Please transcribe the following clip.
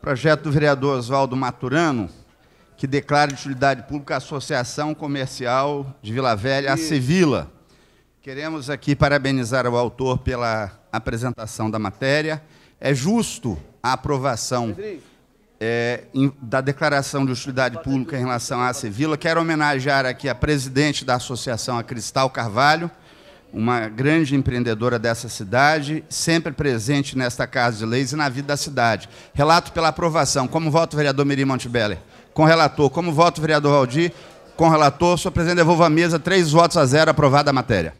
Projeto do vereador Oswaldo Maturano, que declara de utilidade pública a Associação Comercial de Vila Velha, a Sevila. Queremos aqui parabenizar o autor pela apresentação da matéria. É justo a aprovação é, em, da declaração de utilidade pública em relação à Sevila. Quero homenagear aqui a presidente da associação, a Cristal Carvalho, uma grande empreendedora dessa cidade, sempre presente nesta Casa de Leis e na vida da cidade. Relato pela aprovação. Como voto o vereador Miri Montebeller? Com relator. Como voto o vereador Valdir? Com relator. Senhor presidente, devolvo a mesa. Três votos a zero. Aprovada a matéria.